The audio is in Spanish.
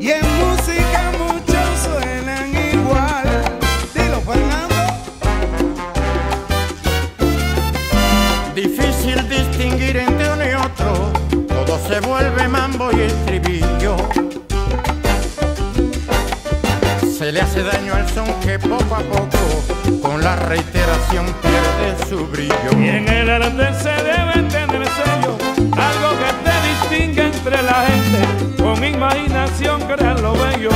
y en música muchos suenan igual. Dilo, Fernando. Difícil distinguir entre uno y otro, todo se vuelve mambo y estribillo. Se le hace daño al son que poco a poco, con la reiteración pierde su brillo. Y en el arte se debe crear lo bello,